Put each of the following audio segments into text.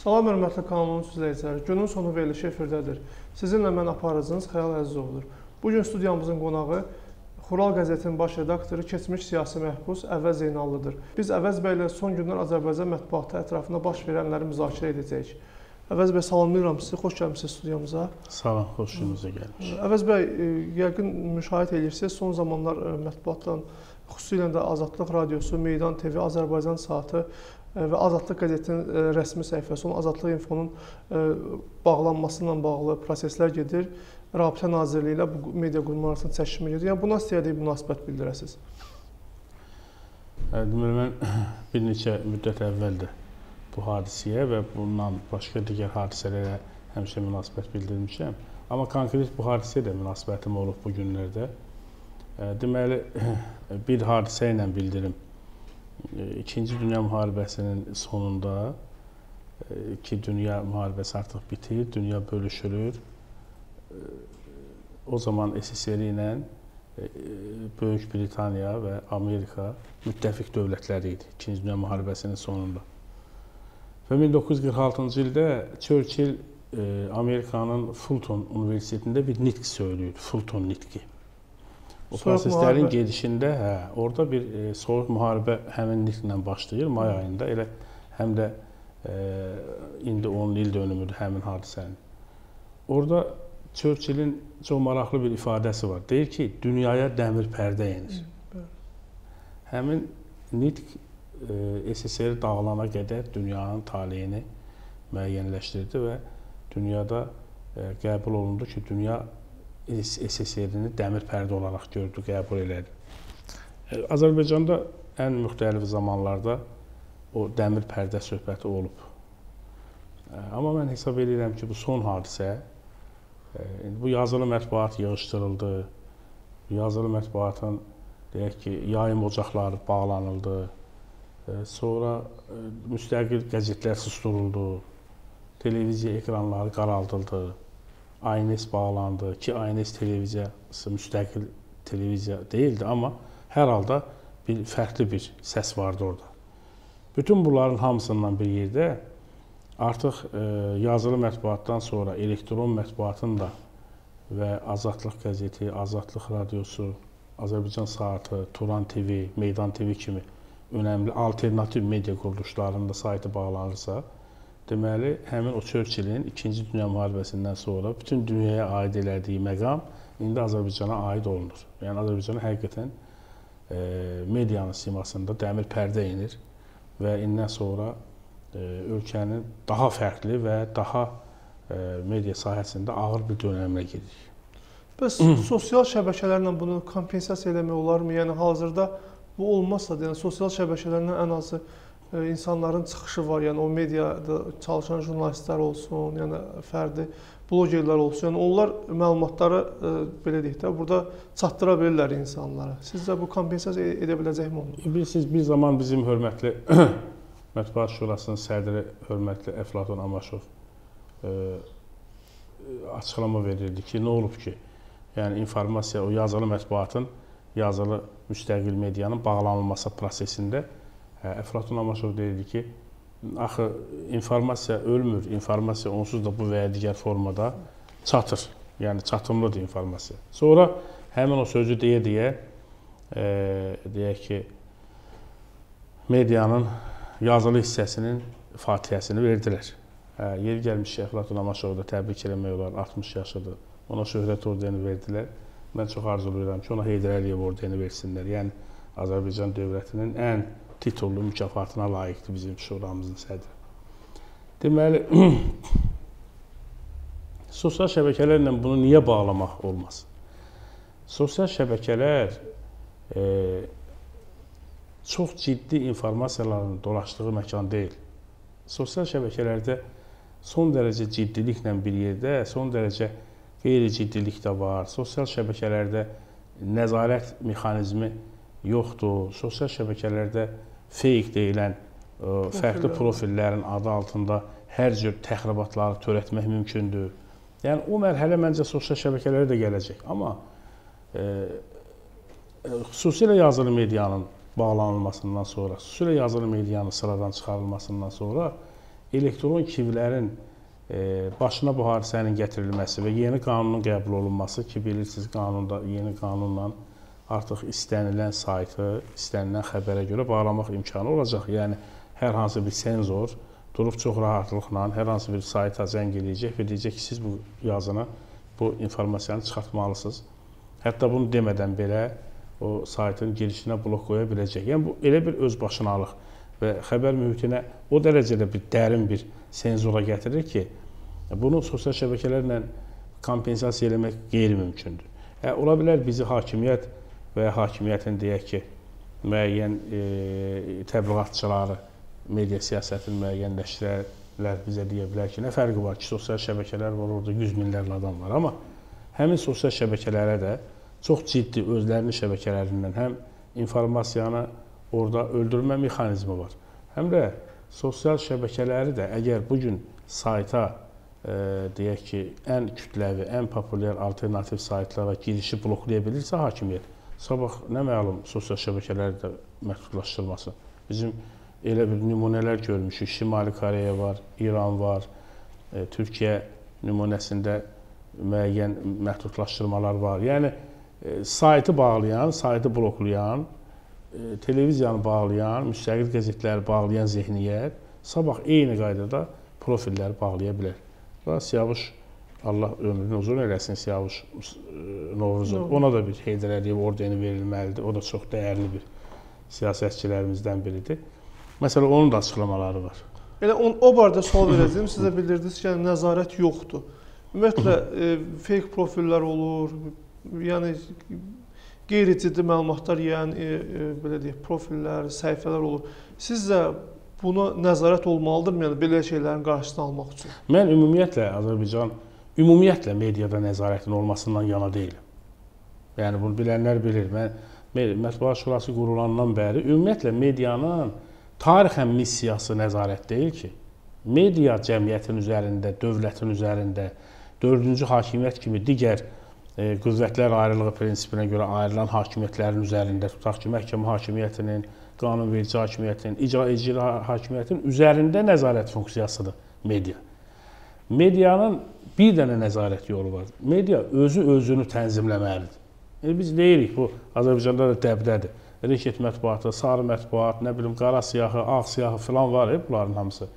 Salam hörmətli kanalın izləyiciləri. Günün sonu verilişi efirdədir. Sizinlə mən aparıcınız Xəyal Əzizovdur. Bu gün studiyamızın qonağı Xural qəzetinin baş redaktoru, keçmiş siyasi məhbus Əvəz Zeynallıdır. Biz Əvəz bəylə son günlər Azərbaycan mətbuatı ətrafında baş verənləri müzakirə edəcəyik. Əvəz bəy salamlayıram sizi. Xoş gəlmisiniz studiyamıza. Salam, xoş gününüzə gəlmiş. Əvəz bəy, e, yəqin müşahidə edirsiniz, son zamanlar e, mətbuatdan xüsusilə də Azadlıq radiosu, Meydan TV, Azərbaycan saatı və Azadlıq qəzetinin rəsmi səhifəsi olan Azadlıq infonun bağlanması ilə bağlı proseslər gedir. Rabitə Nazirliyi ilə bu media qurumları arasında çəkişmə gedir. Yəni buna istəyəcək münasibət bildirəsiniz. Deməli mən bir neçə müddət əvvəldir bu hadisəyə və bundan başqa digər hadisələrə həmişə münasibət bildirmişəm. Amma konkret bu hadisəyə də münasibətim olub bu günlərdə. Deməli bir hadisə ilə bildirim. İkinci Dünya müharibəsinin sonunda ki, dünya müharibəsi artıq bitir, dünya bölüşülür o zaman SSR ilə Böyük Britaniya və Amerika müttəfiq dövlətləri idi İkinci Dünya müharibəsinin sonunda. Və 1946-cı ildə Churchill Amerikanın Fulton Universitetində bir nitq söyləyir, Fulton nitqi. O Soyuq proseslərin müharibə. gedişində, hə, orada bir e, soyuq müharibə həmin nitqlə başlayır may ayında. Elə həm də e, indi 10 il dönümüdür həmin hadisənin. Orada Churchillin çox maraqlı bir ifadəsi var. Deyir ki, dünyaya dəmir pərdə enir. Həmin nitq e, SSR dağılana qədər dünyanın taleyini müəyyənləşdirdi və dünyada e, qəbul olundu ki, dünya SSR-ni dəmir pərdə olaraq gördü, qəbul elədi. E, Azərbaycanda ən müxtəlif zamanlarda o dəmir pərdə söhbəti olub. Amma mən hesab edirəm ki, bu son hadisə İndi bu yazılı mətbuat yığışdırıldı. Yazılı mətbuatın deyək ki, yayım ocaqları bağlanıldı. Sonra müstəqil qəzetlər susduruldu. Televiziya ekranları qaraldıldı. ANS bağlandı ki, ANS televiziyası müstəqil televiziya deyildi, amma hər halda bir fərqli bir səs vardı orada. Bütün bunların hamısından bir yerdə Artıq e, yazılı mətbuatdan sonra elektron mətbuatın da və Azadlıq qəzeti, Azadlıq radiosu, Azərbaycan saatı, Turan TV, Meydan TV kimi önəmli alternativ media quruluşlarının da saytı bağlanırsa, deməli həmin o Churchillin 2-ci Dünya müharibəsindən sonra bütün dünyaya aid elədiyi məqam indi Azərbaycana aid olunur. Yəni Azərbaycana həqiqətən e, medianın simasında dəmir pərdə enir və indən sonra ölkənin daha fərqli və daha media sahəsində ağır bir dönəmə gedirik. Bəs sosial şəbəkələrlə bunu kompensasiya eləmək olarmı? Yəni hazırda bu olmazsa, yəni sosial şəbəkələrlə ən azı insanların çıxışı var. Yəni o mediada çalışan jurnalistlər olsun, yəni fərdi blogerlər olsun. Yəni onlar məlumatları belə deyək də burada çatdıra bilirlər insanlara. Sizcə bu kompensasiya edə biləcəkmi onu? Bilirsiniz, bir zaman bizim hörmətli Mətbuat Şurasının sədri hörmətli Əflatun Amaşov e, açıqlama verirdi ki, nə olub ki, yəni informasiya o yazılı mətbuatın, yazılı müstəqil medianın bağlanılması prosesində Əflatun Amaşov deyirdi ki, axı informasiya ölmür, informasiya onsuz da bu və ya digər formada çatır. Yəni çatımlıdır informasiya. Sonra həmin o sözü deyə-deyə e, deyək ki, medianın yazılı hissəsinin fatihəsini verdilər. Hə, yer gəlmiş Əflatun Amaşovu da təbrik eləmək olar, 60 yaşıdır. Ona şöhrət orderini verdilər. Mən çox arzulayıram ki, ona Heydər Əliyev ordeni versinlər. Yəni Azərbaycan dövlətinin ən titullu mükafatına layiqdir bizim şuramızın sədri. Deməli, sosial şəbəkələrlə bunu niyə bağlamaq olmaz? Sosial şəbəkələr e, çox ciddi informasiyaların dolaşdığı məkan deyil. Sosial şəbəkələrdə son dərəcə ciddiliklə bir yerdə, son dərəcə qeyri-ciddilik də var. Sosial şəbəkələrdə nəzarət mexanizmi yoxdur. Sosial şəbəkələrdə fake deyilən ə, fərqli profillərin adı altında hər cür təxribatları törətmək mümkündür. Yəni o mərhələ məncə sosial şəbəkələrə də gələcək. Amma e, xüsusilə yazılı medianın bağlanılmasından sonra, xüsusilə yazılı medianın sıradan çıxarılmasından sonra elektron kivlərin e, başına bu hadisənin gətirilməsi və yeni qanunun qəbul olunması ki, bilirsiniz, qanunda yeni qanunla artıq istənilən saytı, istənilən xəbərə görə bağlamaq imkanı olacaq. Yəni hər hansı bir senzor durub çox rahatlıqla hər hansı bir sayta zəng eləyəcək və deyəcək ki, siz bu yazına bu informasiyanı çıxartmalısınız. Hətta bunu demədən belə o saytın girişinə blok qoya biləcək. Yəni bu elə bir özbaşınalıq və xəbər mühitinə o dərəcədə bir dərin bir senzura gətirir ki, bunu sosial şəbəkələrlə kompensasiya eləmək qeyri-mümkündür. Hə, ola bilər bizi hakimiyyət və ya hakimiyyətin deyək ki, müəyyən e, təbliğatçıları, media siyasətini müəyyənləşdirənlər bizə deyə bilər ki, nə fərqi var ki, sosial şəbəkələr var, orada 100 minlərlə adam var, amma həmin sosial şəbəkələrə də çox ciddi özlərinin şəbəkələrindən həm informasiyanı orada öldürmə mexanizmi var. Həm də sosial şəbəkələri də əgər bu gün sayta e, deyək ki, ən kütləvi, ən populyar alternativ saytlara girişi bloklaya bilirsə hakimiyyət, sabah nə məlum sosial şəbəkələri də məhdudlaşdırması. Bizim elə bir nümunələr görmüşük. Şimali Koreya var, İran var, e, Türkiyə nümunəsində müəyyən məhdudlaşdırmalar var. Yəni saytı bağlayan, saytı bloklayan, televiziyanı bağlayan, müstəqil qəzetləri bağlayan zehniyyət sabah eyni qaydada profilləri bağlaya bilər. Və Siyavuş Allah ömrünü uzun eləsin Siyavuş Novruzov. Ona da bir Heydər Əliyev ordeni verilməlidir. O da çox dəyərli bir siyasətçilərimizdən biridir. Məsələn, onun da açıqlamaları var. Elə on, o barədə sual verəcəm. Siz də bildirdiniz ki, yəni nəzarət yoxdur. Ümumiyyətlə e, fake profillər olur, yəni qeyri-ciddi məlumatlar yeyən e, e, belə deyək, profillər, səhifələr olur. Sizcə buna nəzarət olmalıdırmı? Yəni belə şeylərin qarşısını almaq üçün. Mən ümumiyyətlə Azərbaycan ümumiyyətlə mediada nəzarətin olmasından yana deyiləm. Yəni bunu bilənlər bilir. Mən Mətbuat Şurası qurulandan bəri ümumiyyətlə medianın tarixən missiyası nəzarət deyil ki. Media cəmiyyətin üzərində, dövlətin üzərində, dördüncü hakimiyyət kimi digər E, qüvvətlər ayrılığı prinsipinə görə ayrılan hakimiyyətlərin üzərində tutaq ki, məhkəmə hakimiyyətinin, qanunverici hakimiyyətin, icra edici hakimiyyətin üzərində nəzarət funksiyasıdır media. Medianın bir dənə nəzarət yolu var. Media özü özünü tənzimləməlidir. Yəni biz deyirik bu Azərbaycanda da dəbdədir. Reket mətbuatı, sarı mətbuat, nə bilim qara siyahı, ağ siyahı filan var ya bunların hamısı.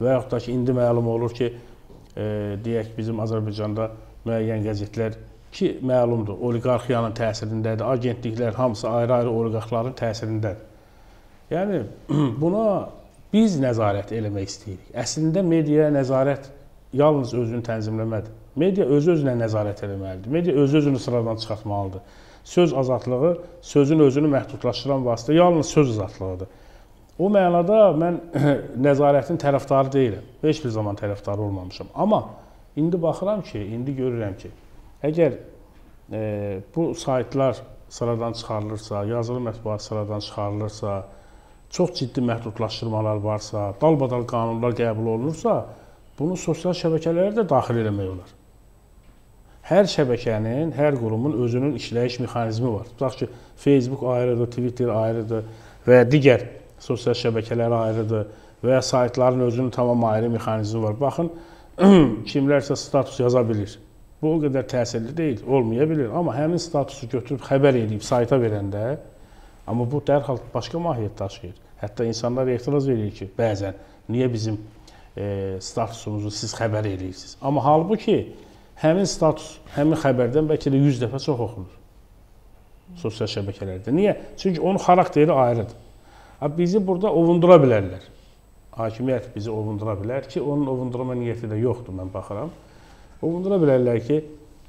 Və yaxud da ki indi məlum olur ki, e, deyək bizim Azərbaycanda müəyyən qəzetlər ki, məlumdur, oliqarxiyanın təsirindədir, agentliklər hamısı ayrı-ayrı oliqarxların təsirindədir. Yəni buna biz nəzarət eləmək istəyirik. Əslində mediaya nəzarət yalnız özünü tənzimləmədir. Media öz-özünə nəzarət etməlidir. Media öz-özünü sıradan çıxartmalıdır. Söz azadlığı sözün özünü məhdudlaşdıran vasitə yalnız söz azadlığıdır. O mənada mən nəzarətin tərəfdarı deyiləm. Heç bir zaman tərəfdarı olmamışam. Amma indi baxıram ki, indi görürəm ki, Əgər e, bu saytlar sıradan çıxarılırsa, yazılı mətbuat sıradan çıxarılırsa, çox ciddi məhdudlaşdırmalar varsa, dalbadal qanunlar qəbul olunursa, bunu sosial şəbəkələrə də daxil eləmək olar. Hər şəbəkənin, hər qurumun özünün işləyiş mexanizmi var. Tutaq ki, Facebook ayrıdır, Twitter ayrıdır və digər sosial şəbəkələr ayrıdır və saytların özünün tamam ayrı mexanizmi var. Baxın, kimlərsə status yaza bilir. Bu o qədər təsirli deyil, olmaya bilər. Amma həmin statusu götürüb xəbər edib sayta verəndə, amma bu dərhal başqa mahiyyət daşıyır. Hətta insanlar etiraz edir ki, bəzən niyə bizim e, statusumuzu siz xəbər edirsiniz? Amma halbuki həmin status, həmin xəbərdən bəlkə də 100 dəfə çox oxunur sosial şəbəkələrdə. Niyə? Çünki onun xarakteri ayrıdır. Bizi burada ovundura bilərlər. Hakimiyyət bizi ovundura bilər ki, onun ovundurma niyyəti də yoxdur, mən baxıram. Ovundura bilərlər ki,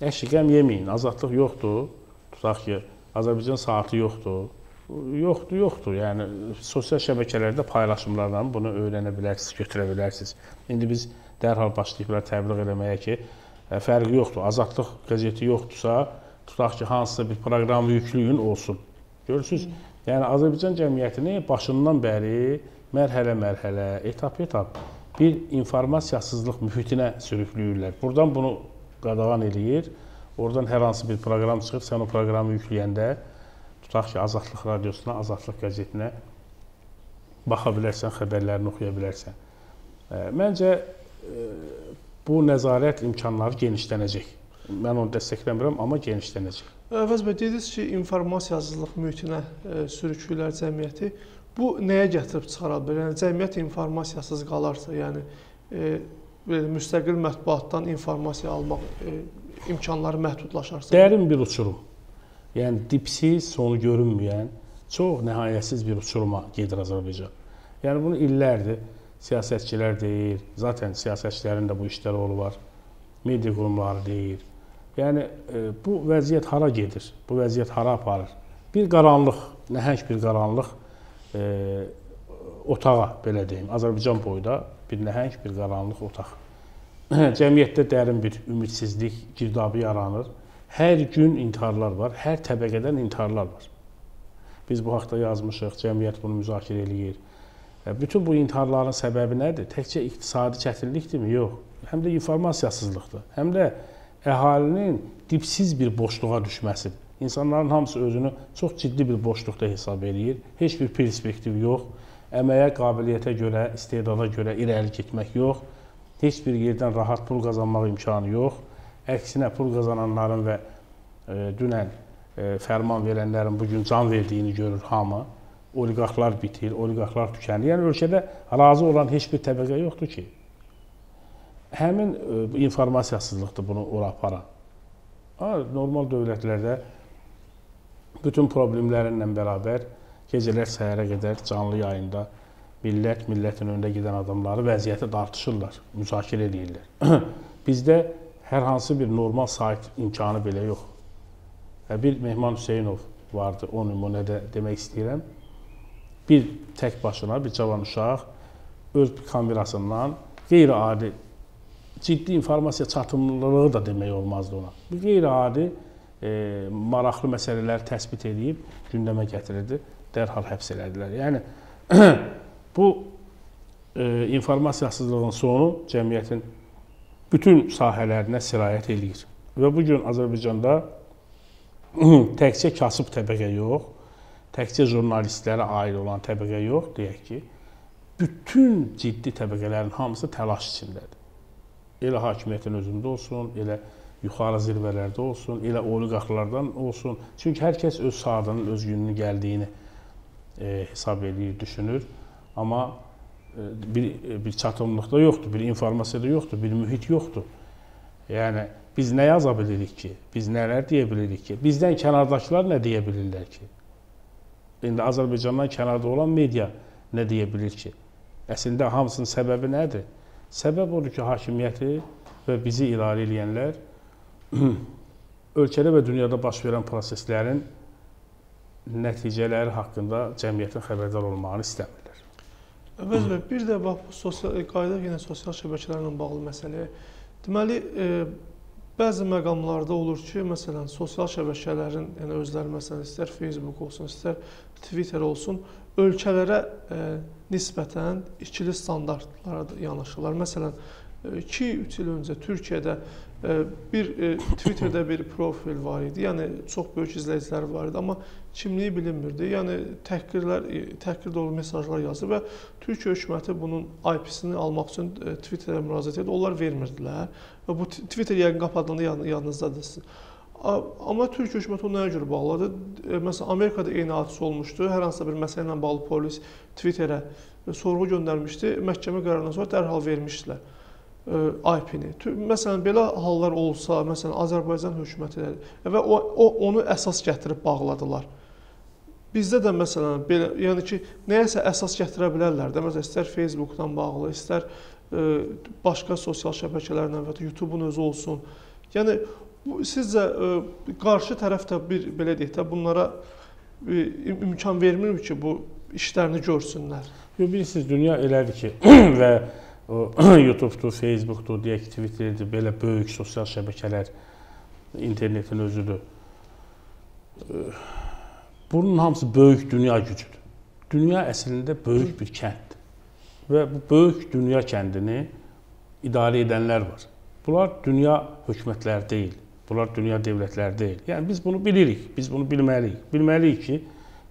əşi qəm yeməyin, azadlıq yoxdur. Tutaq ki, Azərbaycan saatı yoxdur. Yoxdur, yoxdur. Yəni sosial şəbəkələrdə paylaşımlardan bunu öyrənə bilərsiniz, götürə bilərsiniz. İndi biz dərhal başlayıblar təbliğ eləməyə ki, fərqi yoxdur. Azadlıq qəzeti yoxdursa, tutaq ki, hansısa bir proqramı yükləyin olsun. Görürsüz? Yəni Azərbaycan cəmiyyətini başından bəri mərhələ-mərhələ, etap-etap bir informasiyasızlıq mühitinə sürükləyirlər. Burdan bunu qadağan eləyir. Oradan hər hansı bir proqram çıxır, sən o proqramı yükləyəndə tutaq ki, Azadlıq radiosuna, Azadlıq qəzetinə baxa bilərsən, xəbərlərini oxuya bilərsən. Məncə bu nəzarət imkanları genişlənəcək. Mən onu dəstəkləmirəm, amma genişlənəcək. Əvəz bəy dediniz ki, informasiyasızlıq mühitinə sürükləyirlər cəmiyyəti. Bu nəyə gətirib çıxara bilər? Yəni cəmiyyət informasiyasız qalarsa, yəni e, belə müstəqil mətbuatdan informasiya almaq e, imkanları məhdudlaşarsa. Dərin bir uçurum. Yəni dipsiz, sonu görünməyən, çox nəhayətsiz bir uçuruma gedir Azərbaycan. Yəni bunu illərdir siyasətçilər deyir, zaten siyasətçilərin də bu işləri var, media qurumları deyir. Yəni e, bu vəziyyət hara gedir? Bu vəziyyət hara aparır? Bir qaranlıq, nəhəng bir qaranlıq e, otağa belə deyim, Azərbaycan boyda bir nəhəng bir qaranlıq otaq. Cəmiyyətdə dərin bir ümidsizlik girdabı yaranır. Hər gün intiharlar var, hər təbəqədən intiharlar var. Biz bu haqqda yazmışıq, cəmiyyət bunu müzakirə eləyir. E, bütün bu intiharların səbəbi nədir? Təkcə iqtisadi çətinlikdirmi? Yox. Həm də informasiyasızlıqdır. Həm də əhalinin dipsiz bir boşluğa düşməsidir. İnsanların hamısı özünü çox ciddi bir boşluqda hesab eləyir. Heç bir perspektiv yox. Əməyə, qabiliyyətə görə, istedada görə irəli getmək yox. Heç bir yerdən rahat pul qazanmaq imkanı yox. Əksinə pul qazananların və e, dünən e, fərman verənlərin bu gün can verdiyini görür hamı. Oliqarxlar bitir, oliqarxlar tükənir. Yəni ölkədə razı olan heç bir təbəqə yoxdur ki. Həmin e, informasiyasızlıqdır bunu ora aparan. Normal dövlətlərdə bütün problemlərinlə bərabər gecələr səhərə qədər canlı yayında millət, millətin önündə gedən adamları vəziyyəti dartışırlar, müzakirə edirlər. Bizdə hər hansı bir normal sayt imkanı belə yox. Bir Mehman Hüseynov vardı, o nümunədə demək istəyirəm. Bir tək başına bir cavan uşaq öz kamerasından qeyri-adi ciddi informasiya çatımlılığı da demək olmazdı ona. Bir qeyri-adi e, maraqlı məsələlər təsbit edib gündəmə gətirirdi, dərhal həbs elədilər. Yəni bu e, informasiyasızlığın sonu cəmiyyətin bütün sahələrinə sirayət eləyir. Və bu gün Azərbaycanda təkcə kasıb təbəqə yox, təkcə jurnalistlərə aid olan təbəqə yox, deyək ki, bütün ciddi təbəqələrin hamısı təlaş içindədir. Elə hakimiyyətin özündə olsun, elə yuxarı zirvələrdə olsun, elə oliqarxlardan olsun. Çünki hər kəs öz saatının, öz gününün gəldiyini e, hesab edir, düşünür. Amma bir bir çatımlıqda yoxdur, bir informasiyada yoxdur, bir mühit yoxdur. Yəni biz nə yaza bilirik ki? Biz nələr deyə bilirik ki? Bizdən kənardakılar nə deyə bilirlər ki? İndi Azərbaycandan kənarda olan media nə deyə bilir ki? Əslində hamısının səbəbi nədir? Səbəb odur ki, hakimiyyəti və bizi idarə edənlər ölkədə və dünyada baş verən proseslərin nəticələri haqqında cəmiyyətin xəbərdar olmağını istəmirlər. Əvəz bəy, bir də bax bu sosial qayda yenə sosial şəbəkələrlə bağlı məsələyə. Deməli, e, bəzi məqamlarda olur ki, məsələn, sosial şəbəkələrin, yəni özləri məsələn istər Facebook olsun, istər Twitter olsun, ölkələrə e, nisbətən ikili standartlara yanaşırlar. Məsələn, 2-3 il öncə Türkiyədə e, bir e, Twitterdə bir profil var idi. Yəni çox böyük izləyiciləri var idi, amma kimliyi bilinmirdi. Yəni təhqirlər, e, təhqir dolu mesajlar yazır və Türkiyə hökuməti bunun IP-sini almaq üçün Twitterə müraciət etdi. Onlar vermirdilər və bu Twitter yəqin qapadılanda yadınızdadır sizin. Amma Türkiyə hökuməti onu nəyə görə bağladı? Məsələn, Amerikada eyni hadisə olmuşdu. Hər hansısa bir məsələ ilə bağlı polis Twitterə sorğu göndərmişdi. Məhkəmə qərarından sonra dərhal vermişdilər. IP-ni. Məsələn, belə hallar olsa, məsələn, Azərbaycan hökuməti və o, o onu əsas gətirib bağladılar. Bizdə də məsələn belə, yəni ki, nəyəsə əsas gətirə bilərlər də. Məsələn, istər Facebook-dan bağlı, istər ə, başqa sosial şəbəkələrlə və ya YouTube-un özü olsun. Yəni bu sizcə ə, qarşı tərəf də bir belə deyək də bunlara ə, imkan vermirmi ki, bu işlərini görsünlər? Yox, bilirsiniz, dünya elədir ki və YouTube-dur, Facebook-dur, deyək Twitter-dir, belə böyük sosial şəbəkələr internetin özüdür. Bunun hamısı böyük dünya gücüdür. Dünya əslində böyük bir kənddir. Və bu böyük dünya kəndini idarə edənlər var. Bunlar dünya hökumətləri deyil. Bunlar dünya dövlətləri deyil. Yəni biz bunu bilirik, biz bunu bilməliyik. Bilməliyik ki,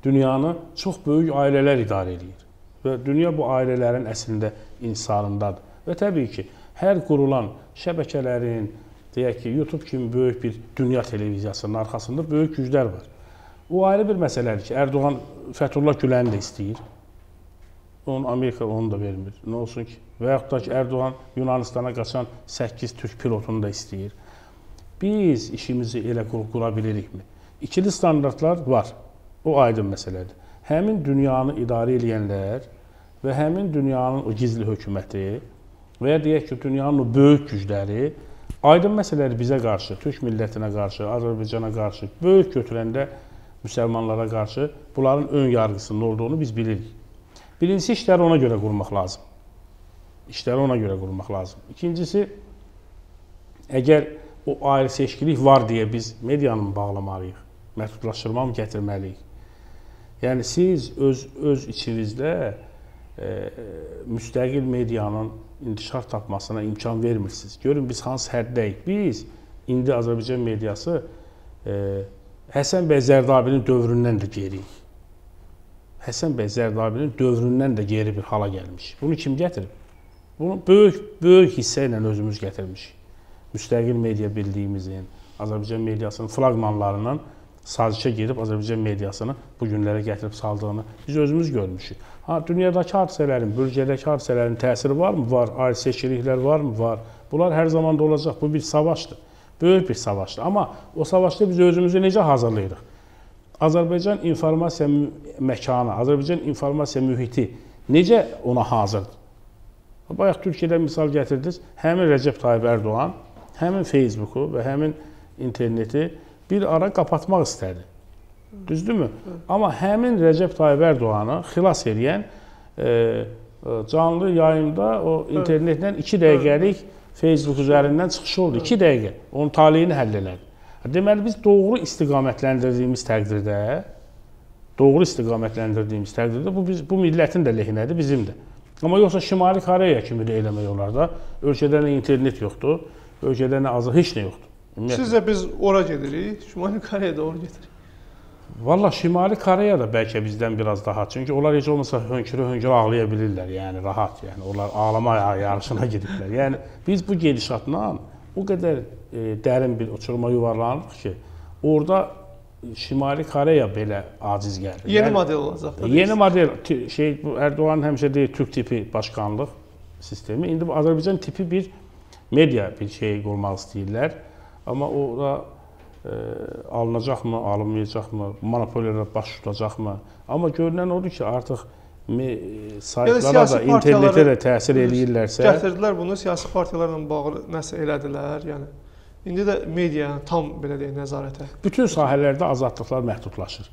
dünyanı çox böyük ailələr idarə edir. Və dünya bu ailələrin əslində inhisarındadır. Və təbii ki, hər qurulan şəbəkələrin, deyək ki, YouTube kimi böyük bir dünya televiziyasının arxasında böyük güclər var. O ayrı bir məsələdir ki, Ərdoğan Fəthullah Güləni də istəyir. Onun Amerika onu da vermir. Nə olsun ki? Və yaxud da ki, Ərdoğan Yunanistana qaçan 8 türk pilotunu da istəyir. Biz işimizi elə qura bilirikmi? İkili standartlar var. O aydın məsələdir. Həmin dünyanı idarə edənlər və həmin dünyanın o gizli hökuməti və ya deyək ki, dünyanın o böyük gücləri aydın məsələləri bizə qarşı, türk millətinə qarşı, Azərbaycana qarşı böyük götürəndə müsəlmanlara qarşı bunların ön yarğısının olduğunu biz bilirik. Birincisi işləri ona görə qurmaq lazım. İşləri ona görə qurmaq lazım. İkincisi, əgər o ayrı seçkilik var deyə biz medianı bağlamalıyıq, məhdudlaşdırma mı gətirməliyik? Yəni siz öz öz içinizdə e, müstəqil medianın intişar tapmasına imkan vermirsiniz. Görün biz hansı həddəyik? Biz indi Azərbaycan mediası e, Həsən bəy Zərdabinin dövründən də geriyik. Həsən bəy Zərdabinin dövründən də geri bir hala gəlmiş. Bunu kim gətirib? Bunu böyük böyük hissə ilə özümüz gətirmişik. Müstəqil media bildiyimizin, Azərbaycan mediasının flaqmanlarından sazişə gedib Azərbaycan mediasını bu günlərə gətirib saldığını biz özümüz görmüşük. Ha, dünyadakı hadisələrin, bölgədəki hadisələrin təsiri varmı? Var. Ayrı seçkiliklər varmı? Var. Bunlar hər zaman da olacaq. Bu bir savaşdır. Böyük bir savaşdır. Amma o savaşda biz özümüzü necə hazırlayırıq? Azərbaycan informasiya məkanı, Azərbaycan informasiya mühiti necə ona hazırdır? Bayaq Türkiyədən misal gətirdiniz. Həmin Rəcəb Tayyib Ərdoğan həmin Facebooku və həmin interneti bir ara qapatmaq istədi. Düzdürmü? Amma həmin Rəcəb Tayyib Ərdoğanı xilas edən e, canlı yayımda o internetlə 2 dəqiqəlik Facebook üzərindən çıxış oldu. 2 dəqiqə. Onun taleyini həll elədi. Deməli biz doğru istiqamətləndirdiyimiz təqdirdə doğru istiqamətləndirdiyimiz təqdirdə bu biz bu millətin də lehinədir, bizim də. Amma yoxsa Şimali Koreya kimi də eləmək olar da. Ölkədə nə internet yoxdur, ölkədə nə azı heç nə yoxdur. Ümumiyyətlə. Sizcə biz ora gedirik, Şimali Koreya da ora gedirik. Valla Şimali Koreya da bəlkə bizdən biraz daha. Çünki onlar heç olmasa hönkürə-hönkürə ağlaya bilirlər. Yəni rahat, yəni onlar ağlama yarışına gediblər. Yəni biz bu gedişatla o qədər e, dərin bir uçuruma yuvarlanırıq ki, orada Şimali Koreya belə aciz gəlir. Yeni yəni, model olacaq. Da yeni model şey bu Ərdoğan həmişə deyir Türk tipi başkanlıq sistemi. İndi bu Azərbaycan tipi bir media bir şey qurmaq istəyirlər. Amma ora e, alınacaqmı, alınmayacaqmı, monopoliyalara baş tutacaqmı? Amma görünən odur ki, artıq saytlara yəni, da, internetə də təsir eləyirlərsə, gətirdilər bunu siyasi partiyalarla bağlı nəsə elədilər, yəni indi də medianı tam belə deyək nəzarətə. Bütün sahələrdə azadlıqlar məhdudlaşır.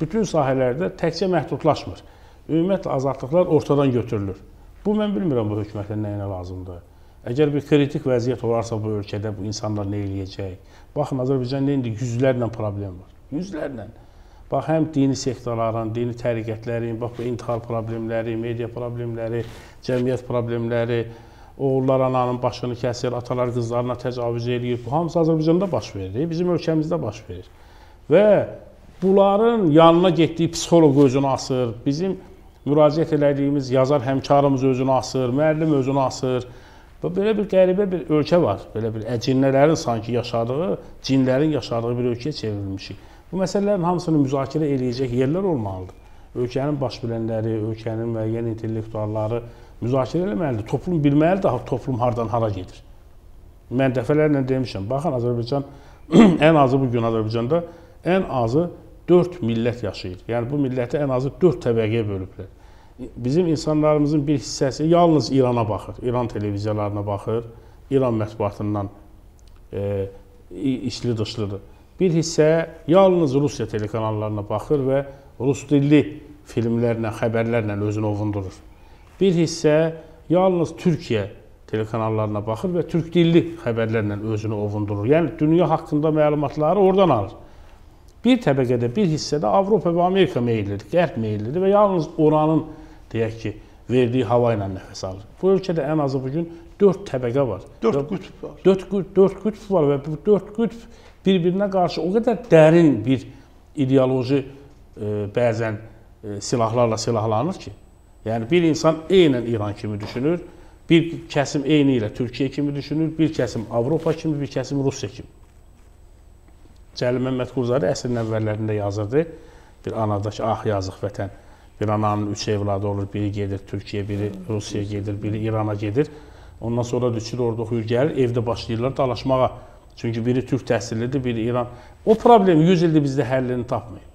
Bütün sahələrdə təkcə məhdudlaşmır. Ümumiyyətlə azadlıqlar ortadan götürülür. Bu mən bilmirəm bu hökumətin nəyinə lazımdır. Əgər bir kritik vəziyyət olarsa bu ölkədə bu insanlar nə eləyəcək? Baxın, Azərbaycanda indi yüzlərlə problem var. Yüzlərlə. Bax, həm dini sektorların, dini təriqətlərin, bax intihar problemləri, media problemləri, cəmiyyət problemləri, oğullar ananın başını kəsir, atalar qızlarına təcavüz eləyir. Bu hamısı Azərbaycanda baş verir, bizim ölkəmizdə baş verir. Və bunların yanına getdiyi psixoloq özünü asır, bizim müraciət elədiyimiz yazar həmkarımız özünü asır, müəllim özünü asır. Və belə bir qəribə bir ölkə var. Belə bir əcinnələrin sanki yaşadığı, cinlərin yaşadığı bir ölkəyə çevrilmişik. Bu məsələlərin hamısını müzakirə eləyəcək yerlər olmalıdır. Ölkənin baş bilənləri, ölkənin müəyyən intellektualları müzakirə eləməlidir. Toplum bilməlidir toplum hardan hara gedir. Mən dəfələrlə demişəm, baxın Azərbaycan ən azı bu gün Azərbaycanda ən azı 4 millət yaşayır. Yəni bu milləti ən azı 4 təbəqəyə bölüblər bizim insanlarımızın bir hissəsi yalnız İrana baxır, İran televiziyalarına baxır, İran mətbuatından e, içli dışlıdır. Bir hissə yalnız Rusiya telekanallarına baxır və rus dilli filmlərlə, xəbərlərlə özünü ovundurur. Bir hissə yalnız Türkiyə telekanallarına baxır və türk dilli xəbərlərlə özünü ovundurur. Yəni dünya haqqında məlumatları oradan alır. Bir təbəqədə, bir hissədə Avropa və Amerika meyllidir, qərb meyllidir və yalnız oranın deyək ki, verdiyi hava ilə nəfəs alır. Bu ölkədə ən azı bu gün 4 təbəqə var. 4 qütb var. 4 qütb, 4 qütb var və bu 4 qütb bir-birinə qarşı o qədər dərin bir ideoloji e, bəzən e, silahlarla silahlanır ki, yəni bir insan eynən İran kimi düşünür, Bir kəsim eyni ilə Türkiyə kimi düşünür, bir kəsim Avropa kimi, bir kəsim Rusiya kimi. Cəlil Məmməd Qurzadə əsrin əvvəllərində yazırdı. Bir anadakı ah yazıq vətən. Bir ananın üç evladı olur, biri gedir Türkiyə, biri Rusiyaya gedir, biri İrana gedir. Ondan sonra düşür orada oxuyur, gəlir, evdə başlayırlar dalaşmağa. Çünki biri türk təhsillidir, biri İran. O problem 100 ildir bizdə həllini tapmayıb.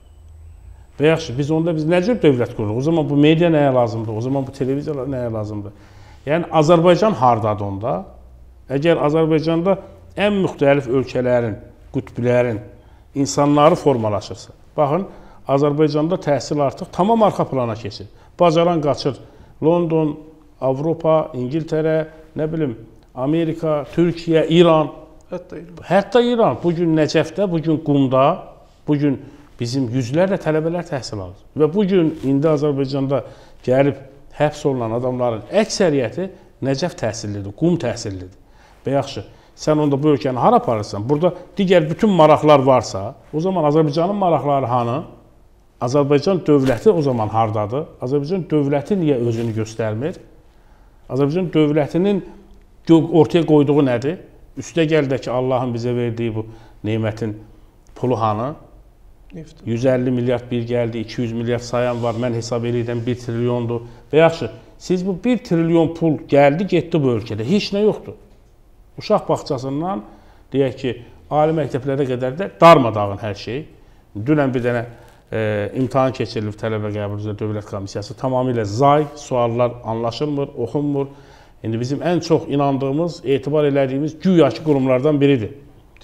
Və yaxşı, biz onda biz necə dövlət qururuq? O zaman bu media nəyə lazımdır? O zaman bu televiziyalar nəyə lazımdır? Yəni Azərbaycan hardadır onda? Əgər Azərbaycanda ən müxtəlif ölkələrin, qütblərin insanları formalaşırsa, baxın, Azərbaycanda təhsil artıq tamam arxa plana keçir. Bacaran qaçır. London, Avropa, İngiltərə, nə bilim, Amerika, Türkiyə, İran, hətta İran. Hətta İran bu gün Nəcəfdə, bu gün Qumda, bu gün bizim yüzlərlə tələbələr təhsil alır. Və bu gün indi Azərbaycanda gəlib həbs olunan adamların əksəriyyəti Nəcəf təhsillidir, Qum təhsillidir. Və yaxşı, sən onda bu ölkəni hara aparırsan? Burada digər bütün maraqlar varsa, o zaman Azərbaycanın maraqları hanı? Azərbaycan dövləti o zaman hardadır? Azərbaycan dövləti niyə özünü göstərmir? Azərbaycan dövlətinin ortaya qoyduğu nədir? Üstə gəl də ki, Allahın bizə verdiyi bu nemətin pulu hanı? Neft. 150 milyard bir gəldi, 200 milyard sayan var. Mən hesab edirəm 1 trilyondur. Və yaxşı, siz bu 1 trilyon pul gəldi, getdi bu ölkədə. Heç nə yoxdur. Uşaq bağçasından deyək ki, ali məktəblərə qədər də darmadağın hər şey. Dünən bir dənə imtahan keçirilib tələbə qəbul üzrə dövlət komissiyası tamamilə zay, suallar anlaşılmır, oxunmur. İndi bizim ən çox inandığımız, etibar elədiyimiz güya ki qurumlardan biridir.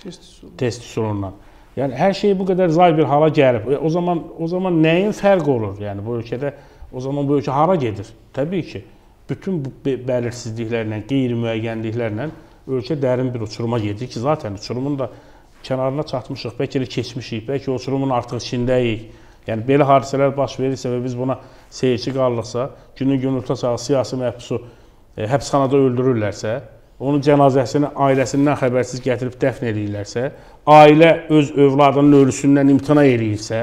Test. Test üsulundan. Yəni hər şey bu qədər zay bir hala gəlib. E, o zaman o zaman nəyin fərqi olur? Yəni bu ölkədə o zaman bu ölkə hara gedir? Təbii ki, bütün bu bəlirsizliklərlə, qeyri-müəyyənliklərlə ölkə dərin bir uçuruma gedir ki, zaten uçurumun da kənarına çatmışıq, bəlkə də keçmişik, bəlkə uçurumun artıq içindəyik. Yəni belə hadisələr baş verirsə və biz buna seyirci qalırıqsa, günün günorta çağı siyasi məhbusu e, həbsxanada öldürürlərsə, onun cənazəsini ailəsindən xəbərsiz gətirib dəfn edirlərsə, ailə öz övladının ölüsündən imtina eləyirsə,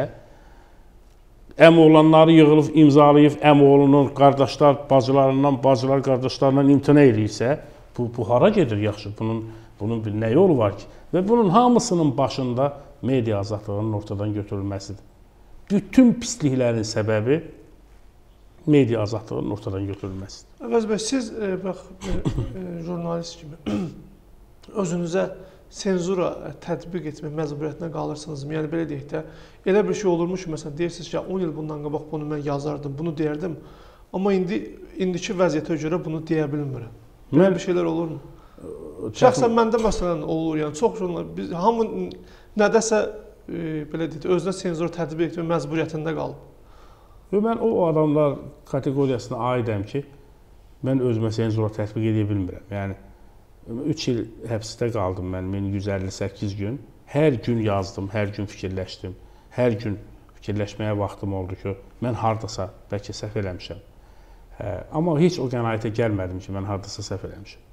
əmoğlanları yığılıb imzalayıb əmoğlunun qardaşlar bacılarından, bacılar qardaşlarından imtina eləyirsə, bu bu hara gedir yaxşı? Bunun bunun bir nə yolu var ki? Və bunun hamısının başında media azadlığının ortadan götürülməsidir. Bütün pisliklərin səbəbi media azadlığının ortadan götürülməsidir. Əvəz bəy, siz e, bax e, e, jurnalist kimi özünüzə senzura e, tətbiq etmək məcburiyyətinə qalırsınızmı? Yəni belə deyək də, elə bir şey olurmuş ki, məsələn, deyirsiniz ki, 10 il bundan qabaq bunu mən yazardım, bunu deyərdim, amma indi indiki vəziyyətə görə bunu deyə bilmirəm. Belə Mən bir şeylər olurmu? Şəxsən məndə məsələn olur, yəni çox jurnal biz hamı nədəsə e, belə deyək, özünə senzura tətbiq etmək məcburiyyətində qalıb. Və mən o adamlar kateqoriyasına aidəm ki, mən özümə senzura tətbiq edə bilmirəm. Yəni 3 il həbsdə qaldım mən 1158 gün. Hər gün yazdım, hər gün fikirləşdim. Hər gün fikirləşməyə vaxtım oldu ki, mən hardasa bəlkə səhv eləmişəm. Hə, amma heç o qənaətə gəlmədim ki, mən hardasa səhv eləmişəm.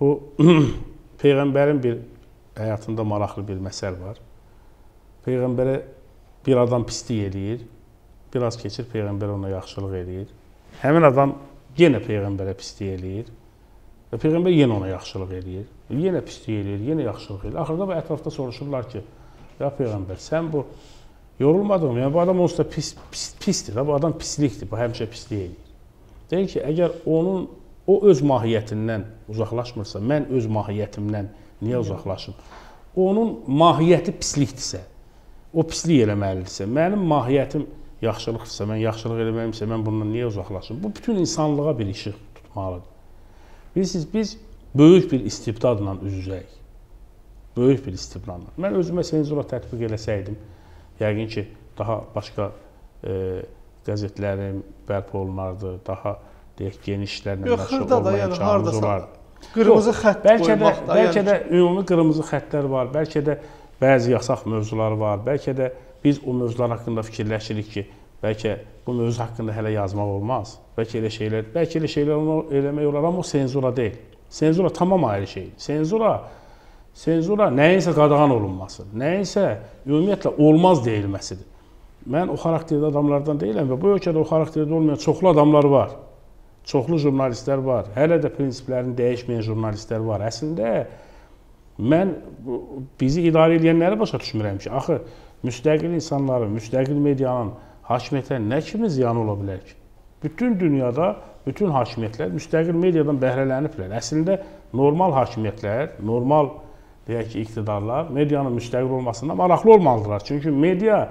Bu peyğəmbərin bir həyatında maraqlı bir məsəl var. Peyğəmbərə bir adam pislik eləyir, biraz keçir peyğəmbər ona yaxşılıq eləyir. Həmin adam yenə peyğəmbərə pislik eləyir. Və peyğəmbər yenə ona yaxşılıq eləyir. Yenə pislik eləyir, yenə yaxşılıq eləyir. Axırda bu ətrafda soruşurlar ki, ya peyğəmbər, sən bu yorulmadın mı? Yəni bu adam onsuz da pis, pis pisdir, bu adam pislikdir, bu həmişə pislik eləyir. Deyir ki, əgər onun o öz mahiyyətindən uzaqlaşmırsa, mən öz mahiyyətimdən niyə uzaqlaşım? Onun mahiyyəti pislikdirsə, o pislik eləməlidirsə, mənim mahiyyətim yaxşılıqdırsa, mən yaxşılıq eləməliyimsə, mən bundan niyə uzaqlaşım? Bu bütün insanlığa bir işıq tutmalıdır. Bilirsiniz, biz böyük bir istibdadla üz-üzəyik. Böyük bir istibdadla. Mən özümə senzura tətbiq eləsəydim, yəqin ki, daha başqa e, qəzetlərim bərpa olunardı, daha deyək geniş işlərlə məşğul xırda da, olma yəni imkanımız hardasa olardı. Qırmızı xətt bəlkə də, qoymaq da, bəlkə yəni də ümumi qırmızı xəttlər var, bəlkə də bəzi yasaq mövzular var, bəlkə də biz o mövzular haqqında fikirləşirik ki, bəlkə bu mövzu haqqında hələ yazmaq olmaz. Bəlkə elə şeylər, bəlkə elə şeylər eləmək olar, amma o senzura deyil. Senzura tamam ayrı şeydir. Senzura senzura nəyinsə qadağan olunması, nəyinsə ümumiyyətlə olmaz deyilməsidir. Mən o xarakterdə adamlardan deyiləm və bu ölkədə o xarakterdə olmayan çoxlu adamlar var. Çoxlu jurnalistlər var. Hələ də prinsiplərini dəyişməyən jurnalistlər var. Əslində mən bizi idarə edənləri başa düşmürəm ki, axı müstəqil insanların, müstəqil medianın hakimiyyətə nə kimi ziyanı ola bilər ki? Bütün dünyada bütün hakimiyyətlər müstəqil mediadan bəhrələniblər. Əslində normal hakimiyyətlər, normal deyək ki, iqtidarlar medianın müstəqil olmasına maraqlı olmalıdırlar. Çünki media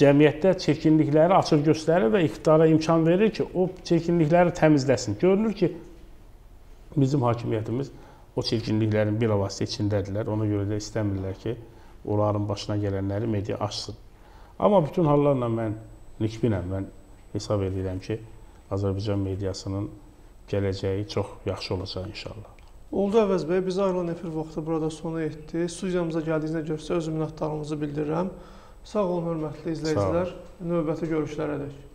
cəmiyyətdə çirkinlikləri açıq göstərir və iqtidara imkan verir ki, o çirkinlikləri təmizləsin. Görünür ki, bizim hakimiyyətimiz o çirkinliklərin bir avası içindədirlər. Ona görə də istəmirlər ki, onların başına gələnləri media açsın. Amma bütün hallarla mən nikbinəm. Mən hesab edirəm ki, Azərbaycan mediasının gələcəyi çox yaxşı olacaq inşallah. Oldu Əvəz bəy, biz ayrılan efir vaxtı burada sona etdi. Studiyamıza gəldiyinizə görə sizə öz minnətdarlığımızı bildirirəm. Sağ olun hörmətli izləyicilər. Növbəti görüşlərədək.